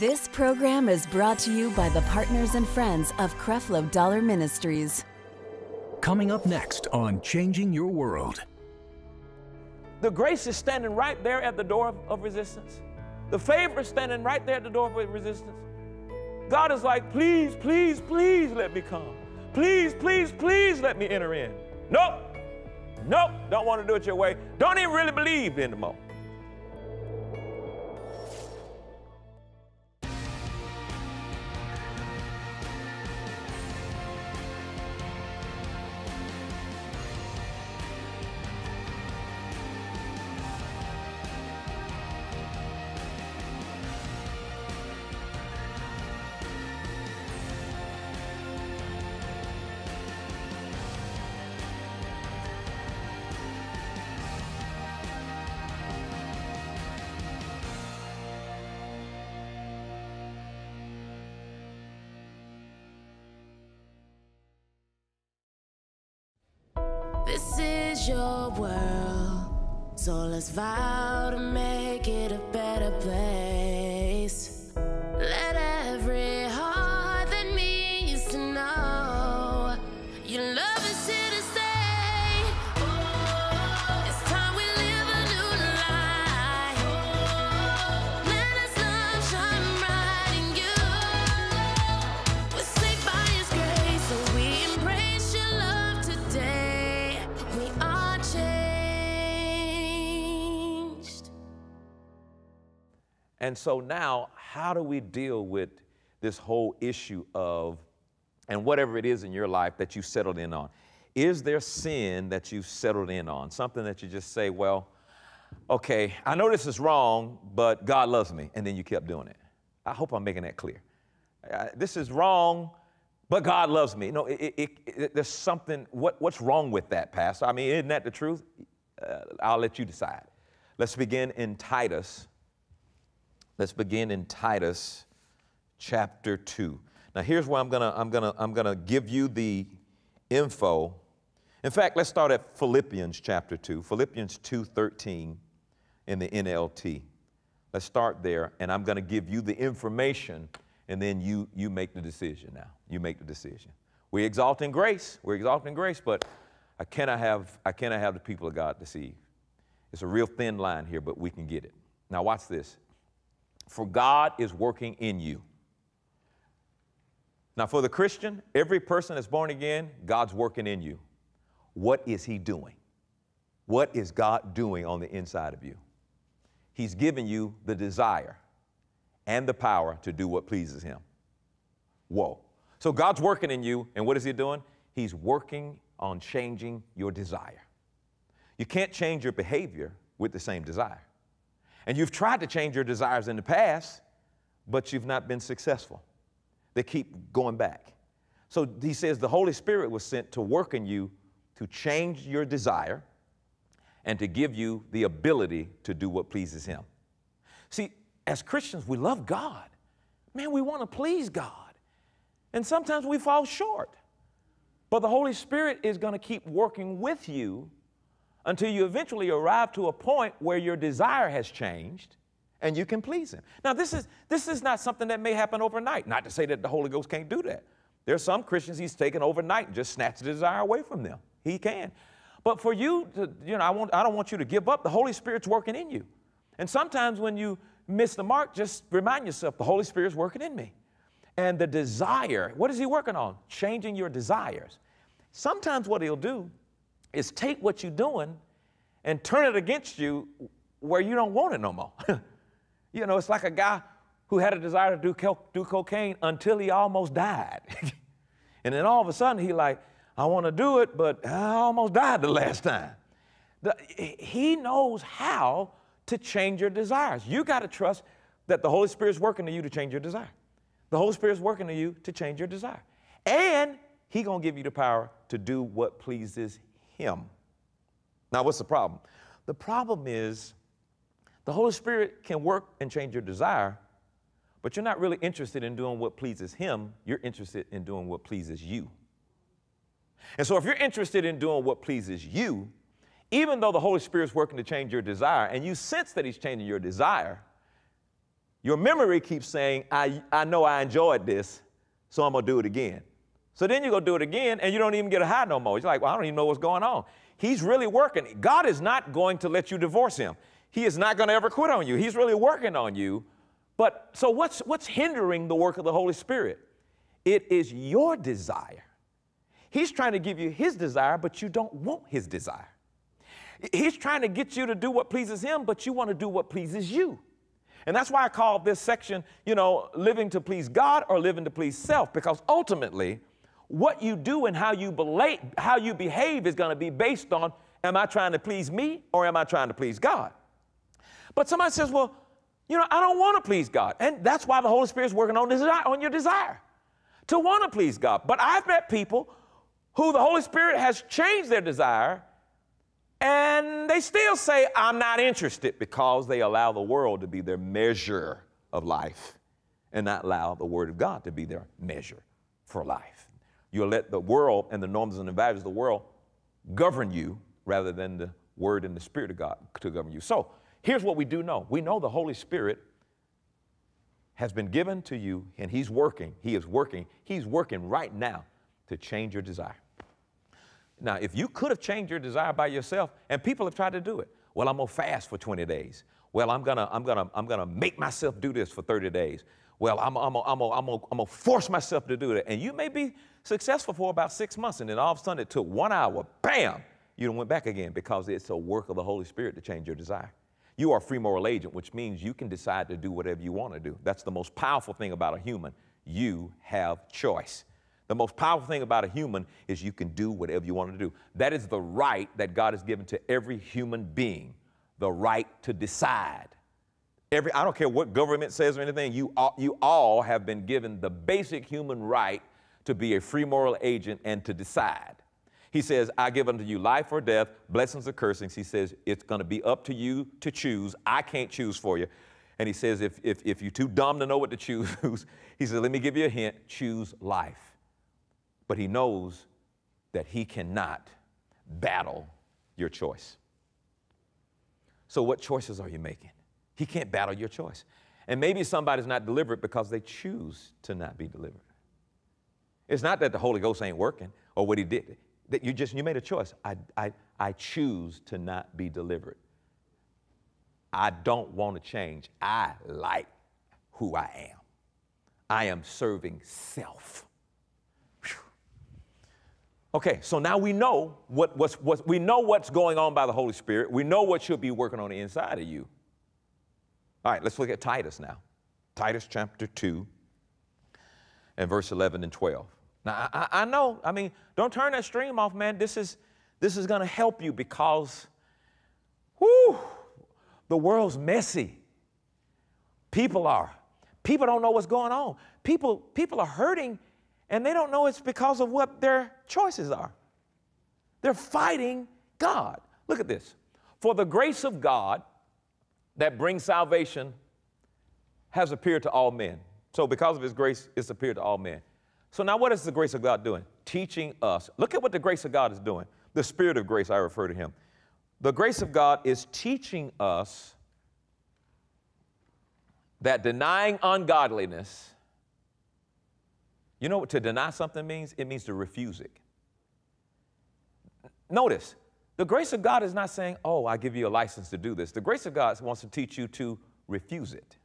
This program is brought to you by the partners and friends of Creflo Dollar Ministries. Coming up next on Changing Your World. The grace is standing right there at the door of, of resistance. The favor is standing right there at the door of resistance. God is like, please, please, please let me come. Please, please, please let me enter in. Nope. Nope. Don't want to do it your way. Don't even really believe anymore. This is your world, so let's vow to make it a better place. And so now, how do we deal with this whole issue of, and whatever it is in your life that you settled in on? Is there sin that you've settled in on? Something that you just say, well, okay, I know this is wrong, but God loves me. And then you kept doing it. I hope I'm making that clear. This is wrong, but God loves me. No, it, it, it, there's something, what, what's wrong with that, Pastor? I mean, isn't that the truth? Uh, I'll let you decide. Let's begin in Titus. Let's begin in Titus chapter 2. Now here's where I'm going to I'm to I'm to give you the info. In fact, let's start at Philippians chapter 2. Philippians 2:13 in the NLT. Let's start there and I'm going to give you the information and then you you make the decision now. You make the decision. We exalt in grace. We're exalting grace, but I cannot have I cannot have the people of God deceived. It's a real thin line here, but we can get it. Now watch this. For God is working in you. Now, for the Christian, every person that's born again, God's working in you. What is He doing? What is God doing on the inside of you? He's given you the desire and the power to do what pleases Him. Whoa. So God's working in you, and what is He doing? He's working on changing your desire. You can't change your behavior with the same desire. And you've tried to change your desires in the past, but you've not been successful. They keep going back. So he says the Holy Spirit was sent to work in you to change your desire and to give you the ability to do what pleases Him. See, as Christians, we love God. Man, we want to please God. And sometimes we fall short. But the Holy Spirit is going to keep working with you until you eventually arrive to a point where your desire has changed and you can please him. Now this is this is not something that may happen overnight. Not to say that the Holy Ghost can't do that. There are some Christians he's taken overnight and just snatched the desire away from them. He can. But for you to, you know, I want I don't want you to give up. The Holy Spirit's working in you. And sometimes when you miss the mark, just remind yourself the Holy Spirit's working in me. And the desire, what is he working on? Changing your desires. Sometimes what he'll do is take what you're doing and turn it against you where you don't want it no more. you know, it's like a guy who had a desire to do, co- do cocaine until he almost died. and then all of a sudden he like, I want to do it, but I almost died the last time. The- he knows how to change your desires. You got to trust that the Holy Spirit's working to you to change your desire. The Holy Spirit's working to you to change your desire. And he going to give you the power to do what pleases him. Now, what's the problem? The problem is the Holy Spirit can work and change your desire, but you're not really interested in doing what pleases Him. You're interested in doing what pleases you. And so, if you're interested in doing what pleases you, even though the Holy Spirit's working to change your desire and you sense that He's changing your desire, Your memory keeps saying, I, I know I enjoyed this, so I'm gonna do it again. So then you go do it again and you don't even get a high no more. You're like, well, I don't even know what's going on. He's really working. God is not going to let you divorce him. He is not going to ever quit on you. He's really working on you. But so what's what's hindering the work of the Holy Spirit? It is your desire. He's trying to give you his desire, but you don't want his desire. He's trying to get you to do what pleases him, but you want to do what pleases you. And that's why I call this section, you know, living to please God or living to please self, because ultimately, what you do and how you, belate, how you behave is going to be based on am I trying to please me or am I trying to please God? But somebody says, well, you know, I don't want to please God. And that's why the Holy Spirit's working on, on your desire to want to please God. But I've met people who the Holy Spirit has changed their desire and they still say, I'm not interested because they allow the world to be their measure of life and not allow the Word of God to be their measure for life. You'll let the world and the norms and the values of the world govern you rather than the Word and the Spirit of God to govern you. So here's what we do know we know the Holy Spirit has been given to you and He's working. He is working. He's working right now to change your desire. Now, if you could have changed your desire by yourself, and people have tried to do it, well, I'm gonna fast for 20 days. Well, I'm gonna, I'm gonna, I'm gonna make myself do this for 30 days. Well, I'm, I'm, I'm, I'm, I'm, I'm gonna force myself to do it. And you may be successful for about six months, and then all of a sudden it took one hour, bam, you went back again because it's a work of the Holy Spirit to change your desire. You are a free moral agent, which means you can decide to do whatever you want to do. That's the most powerful thing about a human. You have choice. The most powerful thing about a human is you can do whatever you want to do. That is the right that God has given to every human being the right to decide. Every, I don't care what government says or anything, you all, you all have been given the basic human right to be a free moral agent and to decide. He says, I give unto you life or death, blessings or cursings. He says, it's going to be up to you to choose. I can't choose for you. And he says, if, if, if you're too dumb to know what to choose, he says, let me give you a hint choose life but he knows that he cannot battle your choice. So, what choices are you making? He can't battle your choice. And maybe somebody's not delivered because they choose to not be delivered. It's not that the Holy Ghost ain't working or what he did. That you just you made a choice. I, I, I choose to not be delivered. I don't want to change. I like who I am. I am serving self. Okay, so now we know what, what's, what, we know what's going on by the Holy Spirit. We know what should be working on the inside of you. All right, let's look at Titus now. Titus chapter 2 and verse 11 and 12. Now, I, I know, I mean, don't turn that stream off, man. This is, this is going to help you because, whoo, the world's messy. People are. People don't know what's going on. People, people are hurting and they don't know it's because of what their choices are. They're fighting God. Look at this. For the grace of God that brings salvation has appeared to all men. So, because of His grace, it's appeared to all men. So, now what is the grace of God doing? Teaching us. Look at what the grace of God is doing. The Spirit of grace, I refer to Him. The grace of God is teaching us that denying ungodliness you know what to deny something means? It means to refuse it. Notice, the grace of God is not saying, oh, I give you a license to do this. The grace of God wants to teach you to refuse it.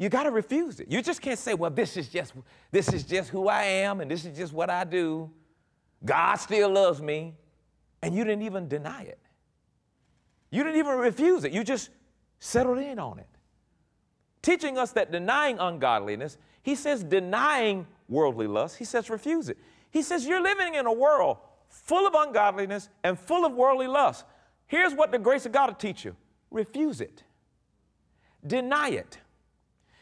You got to refuse it. You just can't say, well, this is just this is just who I am and this is just what I do. God still loves me. And you didn't even deny it. You didn't even refuse it. You just settled in on it teaching us that denying ungodliness, he says denying worldly lust, he says refuse it. He says you're living in a world full of ungodliness and full of worldly lust. Here's what the grace of God will teach you refuse it, deny it.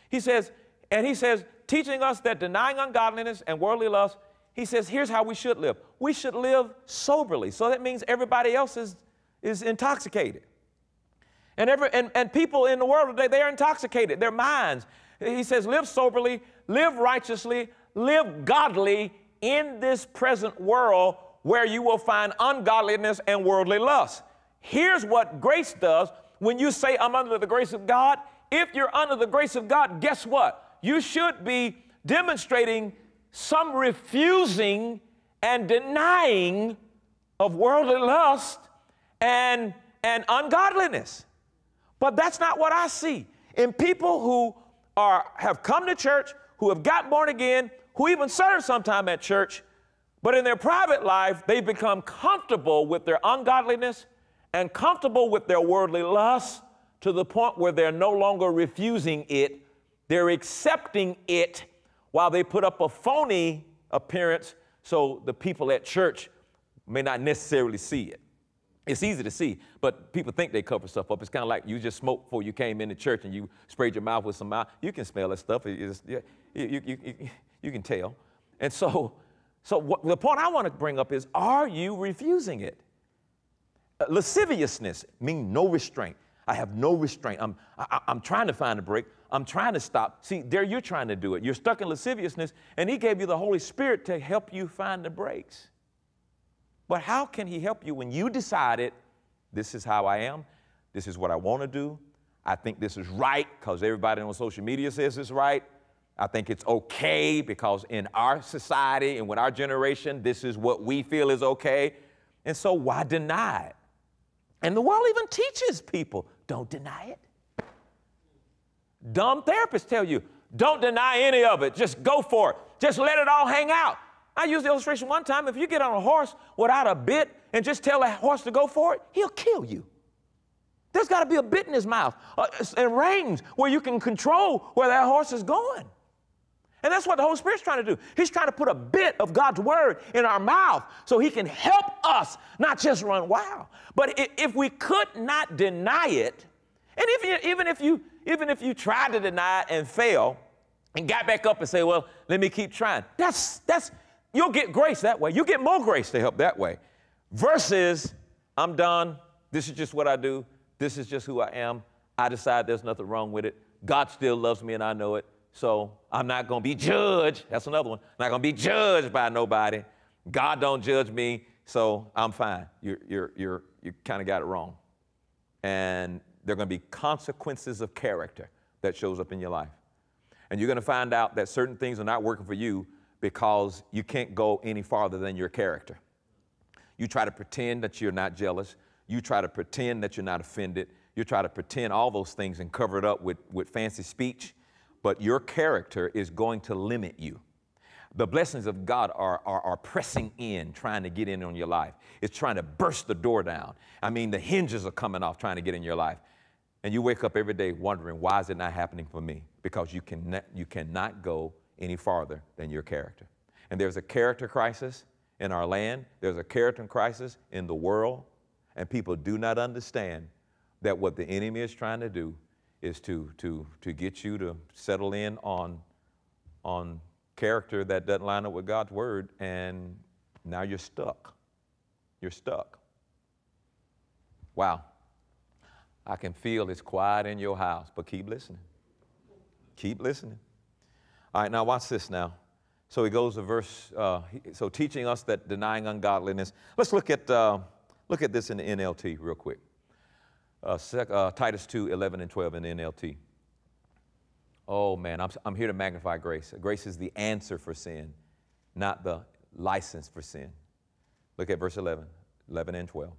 He says, and he says, teaching us that denying ungodliness and worldly lust, he says, here's how we should live. We should live soberly. So that means everybody else is, is intoxicated. And, every, and, and people in the world today, they are intoxicated, their minds. He says, live soberly, live righteously, live godly in this present world where you will find ungodliness and worldly lust. Here's what grace does when you say, I'm under the grace of God, if you're under the grace of God, guess what? You should be demonstrating some refusing and denying of worldly lust and, and ungodliness. But that's not what I see. In people who are, have come to church, who have got born again, who even serve sometime at church, but in their private life, they've become comfortable with their ungodliness and comfortable with their worldly lust to the point where they're no longer refusing it, they're accepting it while they put up a phony appearance so the people at church may not necessarily see it. It's easy to see, but people think they cover stuff up. It's kind of like you just smoked before you came into church and you sprayed your mouth with some mouth. You can smell that stuff. You, you, you, you, can tell. And so, so what, the point I want to bring up is, are you refusing it? Lasciviousness means no restraint. I have no restraint. I'm, I, am trying to find a brake. I'm trying to stop. See, there you're trying to do it. You're stuck in lasciviousness, and He gave you the Holy Spirit to help you find the brakes. But how can He help you when you decided, this is how I am, this is what I want to do, I think this is right because everybody on social media says it's right. I think it's okay because in our society and with our generation, this is what we feel is okay. And so why deny it? And the world even teaches people don't deny it. Dumb therapists tell you don't deny any of it, just go for it, just let it all hang out. I used the illustration one time if you get on a horse without a bit and just tell a horse to go for it, he'll kill you. There's got to be a bit in his mouth uh, and reins where you can control where that horse is going. And that's what the Holy Spirit's trying to do. He's trying to put a bit of God's word in our mouth so he can help us not just run wild. But if we could not deny it, and if you, even if you even if you tried to deny it and fail and got back up and say, well, let me keep trying, that's that's You'll get grace that way. You'll get more grace to help that way. Versus, I'm done. This is just what I do. This is just who I am. I decide there's nothing wrong with it. God still loves me and I know it. So I'm not going to be judged. That's another one. I'm not going to be judged by nobody. God don't judge me, so I'm fine. You're, you're, you're, you kind of got it wrong. And there are going to be consequences of character that shows up in your life. And you're going to find out that certain things are not working for you because you can't go any farther than your character. You try to pretend that you're not jealous. You try to pretend that you're not offended. You try to pretend all those things and cover it up with, with fancy speech. But your character is going to limit you. The blessings of God are, are, are, pressing in, trying to get in on your life. It's trying to burst the door down. I mean, the hinges are coming off trying to get in your life. And you wake up every day wondering, why is it not happening for me? Because you, can, you cannot go any farther than your character. And there's a character crisis in our land, there's a character crisis in the world, and people do not understand that what the enemy is trying to do is to, to, to get you to settle in on, on character that doesn't line up with God's word, and now you're stuck. You're stuck. Wow. I can feel it's quiet in your house, but keep listening. Keep listening. All right, now watch this now. So he goes to verse, uh, so teaching us that denying ungodliness. Let's look at, uh, look at this in the NLT real quick. Uh, sec, uh, Titus 2, 11 and 12 in the NLT. Oh man, I'm, I'm here to magnify grace. Grace is the answer for sin, not the license for sin. Look at verse 11, 11 and 12.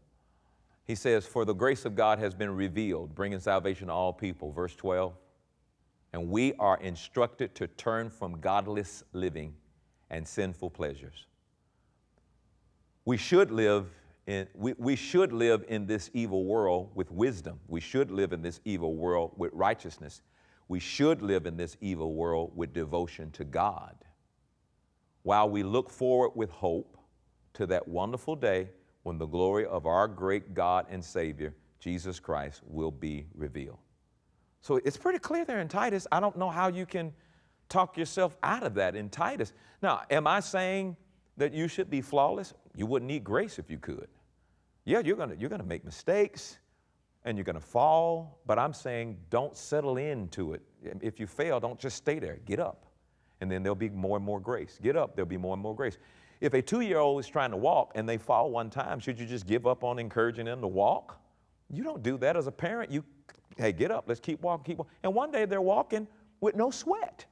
He says, For the grace of God has been revealed, bringing salvation to all people. Verse 12, and we are instructed to turn from godless living and sinful pleasures. We should live in, we, we should live in this evil world with wisdom. We should live in this evil world with righteousness. We should live in this evil world with devotion to God. While we look forward with hope to that wonderful day when the glory of our great God and Savior, Jesus Christ, will be revealed. So it's pretty clear there in Titus. I don't know how you can talk yourself out of that in Titus. Now, am I saying that you should be flawless? You wouldn't need grace if you could. Yeah, you're gonna, you're gonna make mistakes and you're gonna fall, but I'm saying don't settle into it. If you fail, don't just stay there. Get up. And then there'll be more and more grace. Get up, there'll be more and more grace. If a two year old is trying to walk and they fall one time, should you just give up on encouraging them to walk? You don't do that as a parent. You, hey, get up, let's keep walking, keep walking. And one day they're walking with no sweat.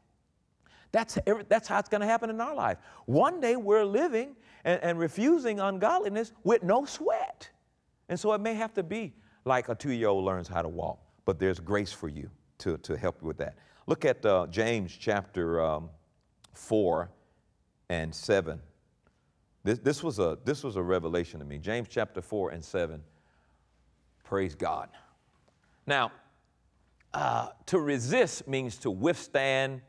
That's, that's how it's going to happen in our life. One day we're living and, and refusing ungodliness with no sweat. And so it may have to be like a two year old learns how to walk, but there's grace for you to, to help you with that. Look at uh, James chapter um, 4 and 7. This, this, was a, this was a revelation to me. James chapter 4 and 7. Praise God. Now, uh, to resist means to withstand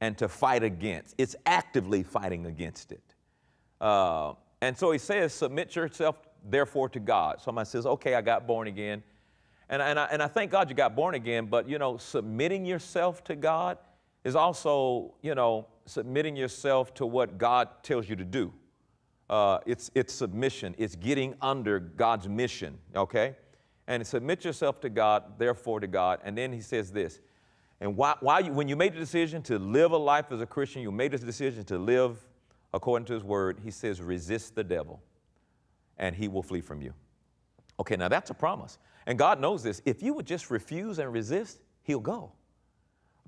and to fight against. It's actively fighting against it. Uh, and so he says, submit yourself therefore to God. Somebody says, okay, I got born again. And, and, I, and I thank God you got born again, but you know, submitting yourself to God is also, you know, submitting yourself to what God tells you to do. Uh, it's, it's submission, it's getting under God's mission, okay? And submit yourself to God, therefore to God. And then he says this, and why, while you, when you made the decision to live a life as a Christian, you made this decision to live according to his word, he says, resist the devil and he will flee from you. Okay, now that's a promise. And God knows this. If you would just refuse and resist, he'll go.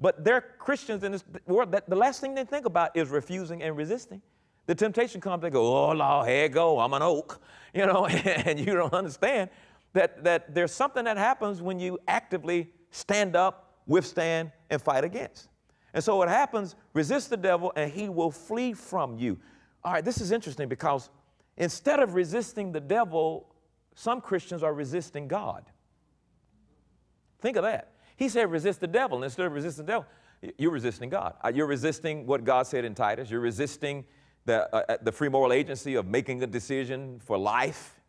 But there are Christians in this world that the last thing they think about is refusing and resisting. The temptation comes, they go, oh, Lord, here go, I'm an oak, you know, and you don't understand that, that there's something that happens when you actively stand up, withstand, and fight against. And so what happens, resist the devil and he will flee from you. All right, this is interesting because instead of resisting the devil, some Christians are resisting God. Think of that. He said, resist the devil. And instead of resisting the devil, you're resisting God. Uh, you're resisting what God said in Titus. You're resisting the, uh, uh, the free moral agency of making a decision for life.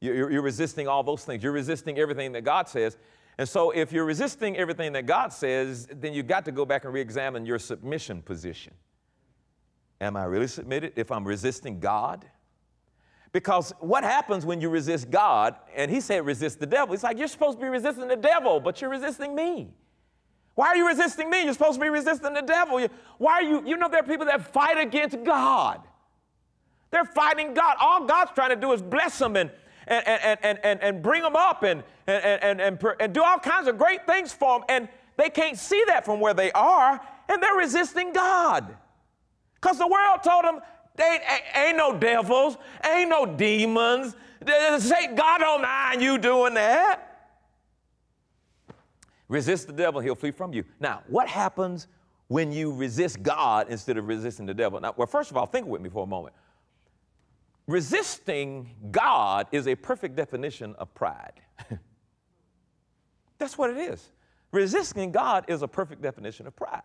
You're, you're resisting all those things. You're resisting everything that God says. And so, if you're resisting everything that God says, then you've got to go back and re examine your submission position. Am I really submitted if I'm resisting God? Because what happens when you resist God, and he said resist the devil, it's like you're supposed to be resisting the devil, but you're resisting me. Why are you resisting me? You're supposed to be resisting the devil. Why are you, you know, there are people that fight against God. They're fighting God. All God's trying to do is bless them and, and, and, and, and, and bring them up and, and, and, and, and do all kinds of great things for them. And they can't see that from where they are, and they're resisting God. Because the world told them, they ain't, no devils, ain't no demons. Say God don't mind you doing that. Resist the devil, he'll flee from you. Now, what happens when you resist God instead of resisting the devil? Now, well, first of all, think with me for a moment. Resisting God is a perfect definition of pride. That's what it is. Resisting God is a perfect definition of pride.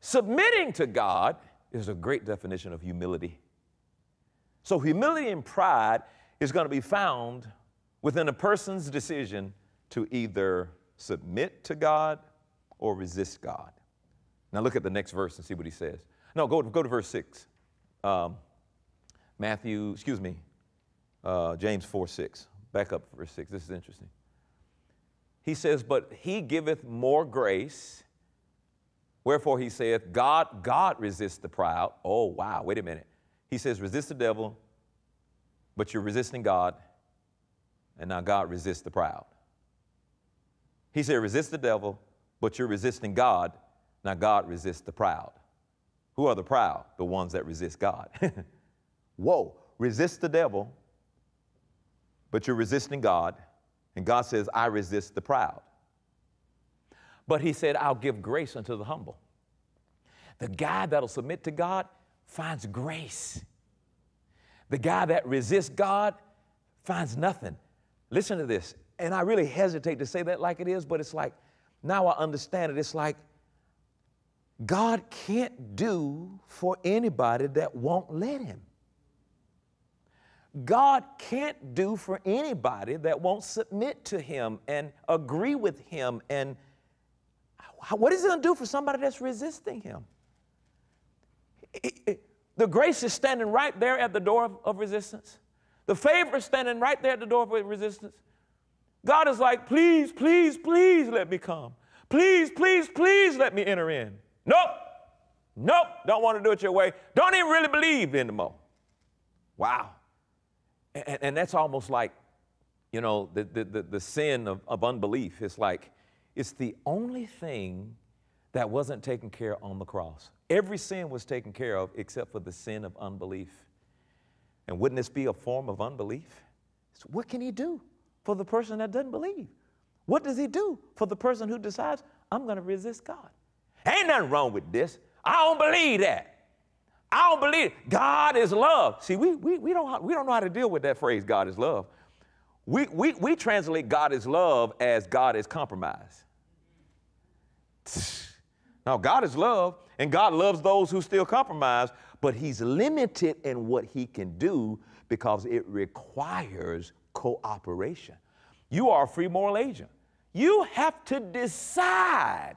Submitting to God is a great definition of humility. So, humility and pride is going to be found within a person's decision to either submit to God or resist God. Now, look at the next verse and see what he says. No, go, go to verse 6. Um, Matthew, excuse me, uh, James 4 6. Back up verse 6. This is interesting. He says, But he giveth more grace. Wherefore he saith, God, God resists the proud. Oh, wow, wait a minute. He says, resist the devil, but you're resisting God, and now God resists the proud. He said, resist the devil, but you're resisting God, now God resists the proud. Who are the proud? The ones that resist God. Whoa, resist the devil, but you're resisting God, and God says, I resist the proud. But he said, I'll give grace unto the humble. The guy that'll submit to God finds grace. The guy that resists God finds nothing. Listen to this. And I really hesitate to say that like it is, but it's like, now I understand it. It's like, God can't do for anybody that won't let Him. God can't do for anybody that won't submit to Him and agree with Him and what is he going to do for somebody that's resisting him? the grace is standing right there at the door of, of resistance. The favor is standing right there at the door of resistance. God is like, please, please, please let me come. Please, please, please let me enter in. Nope. Nope. Don't want to do it your way. Don't even really believe anymore. Wow. And, and that's almost like you know, the, the, the, the sin of, of unbelief is like, it's the only thing that wasn't taken care on the cross. Every sin was taken care of except for the sin of unbelief. And wouldn't this be a form of unbelief? So what can he do for the person that doesn't believe? What does he do for the person who decides, I'm going to resist God? Ain't nothing wrong with this. I don't believe that. I don't believe it. God is love. See, we, we, we, don't, we don't know how to deal with that phrase, God is love. We, we, we translate God is love as God is compromise. Now, God is love, and God loves those who still compromise, but He's limited in what He can do because it requires cooperation. You are a free moral agent. You have to decide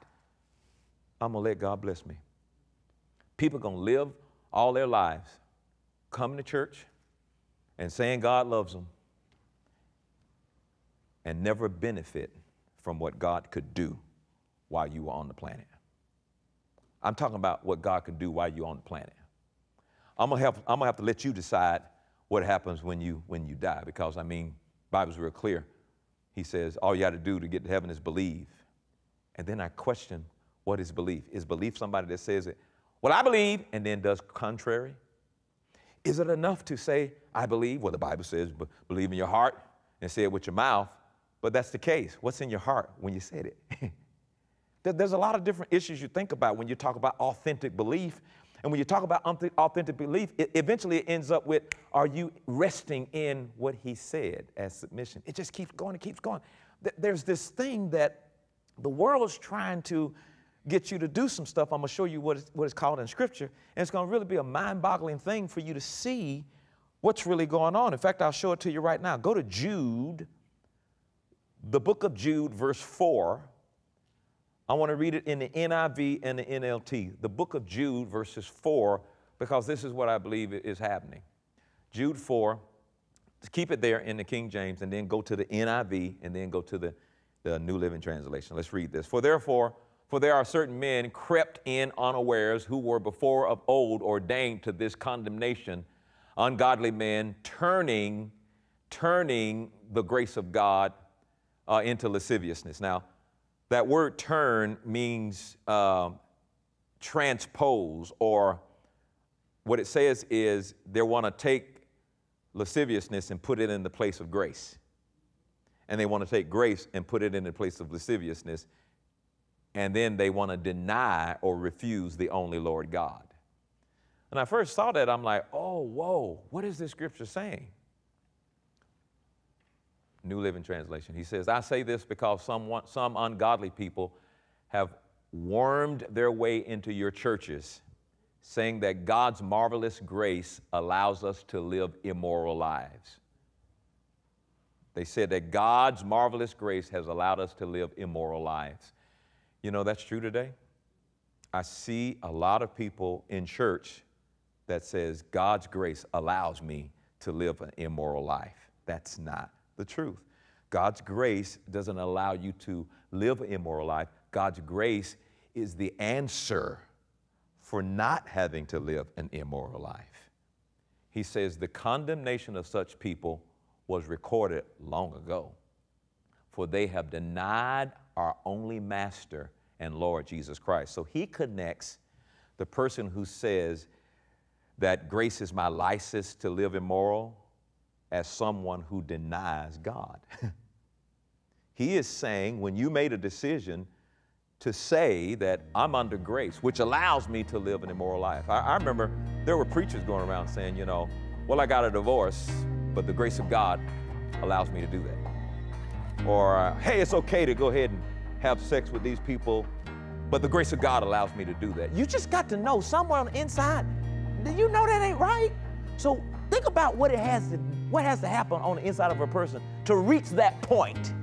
I'm going to let God bless me. People are going to live all their lives coming to church and saying God loves them and never benefit from what God could do while you were on the planet. I'm talking about what God can do while you're on the planet. I'm gonna have, I'm gonna have to let you decide what happens when you when you die, because I mean, Bible's real clear. He says all you got to do to get to heaven is believe. And then I question what is belief? Is belief somebody that says it, well, I believe, and then does contrary? Is it enough to say, I believe? Well, the Bible says, believe in your heart and say it with your mouth. But that's the case. What's in your heart when you said it? There's a lot of different issues you think about when you talk about authentic belief. And when you talk about authentic belief, it eventually it ends up with are you resting in what he said as submission? It just keeps going, it keeps going. There's this thing that the world is trying to get you to do some stuff. I'm going to show you what it's, what it's called in Scripture. And it's going to really be a mind boggling thing for you to see what's really going on. In fact, I'll show it to you right now. Go to Jude the book of Jude, verse 4. I want to read it in the NIV and the NLT. The book of Jude, verses 4, because this is what I believe is happening. Jude 4, keep it there in the King James, and then go to the NIV, and then go to the, the New Living Translation. Let's read this. For therefore, for there are certain men crept in unawares who were before of old ordained to this condemnation, ungodly men turning, turning the grace of God uh, into lasciviousness. Now, that word turn means uh, transpose, or what it says is they want to take lasciviousness and put it in the place of grace. And they want to take grace and put it in the place of lasciviousness. And then they want to deny or refuse the only Lord God. And I first saw that, I'm like, oh, whoa, what is this scripture saying? New Living Translation. He says, I say this because some, some ungodly people have wormed their way into your churches, saying that God's marvelous grace allows us to live immoral lives. They said that God's marvelous grace has allowed us to live immoral lives. You know, that's true today. I see a lot of people in church that says God's grace allows me to live an immoral life. That's not the truth. God's grace doesn't allow you to live an immoral life. God's grace is the answer for not having to live an immoral life. He says the condemnation of such people was recorded long ago, for they have denied our only master and Lord Jesus Christ. So he connects the person who says that grace is my license to live immoral as someone who denies God. he is saying, when you made a decision to say that I'm under grace, which allows me to live an immoral life. I, I remember there were preachers going around saying, you know, well, I got a divorce, but the grace of God allows me to do that. Or, uh, hey, it's okay to go ahead and have sex with these people, but the grace of God allows me to do that. You just got to know somewhere on the inside, do you know that ain't right? So think about what it has to what has to happen on the inside of a person to reach that point